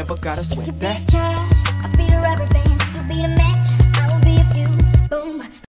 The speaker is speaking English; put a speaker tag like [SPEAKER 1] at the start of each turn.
[SPEAKER 1] never gotta sweat that.